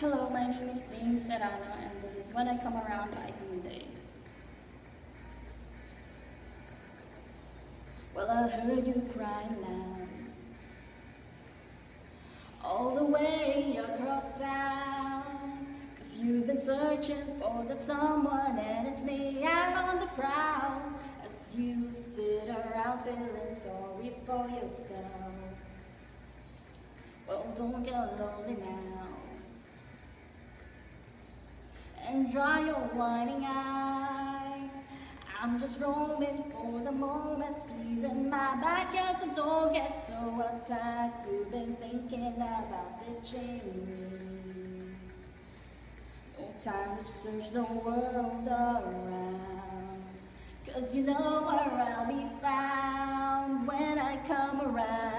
Hello, my name is Deinz Serrano, and this is When I Come Around by Green Day. Well, I heard you crying loud all the way across town. Cause you've been searching for that someone, and it's me out on the prowl. As you sit around feeling sorry for yourself. Well, don't get lonely now and dry your whining eyes. I'm just roaming for the moments, leaving my backyard, so don't get so uptight. You've been thinking about ditching me. No time to search the world around, cause you know where I'll be found when I come around.